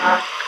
Uh-huh.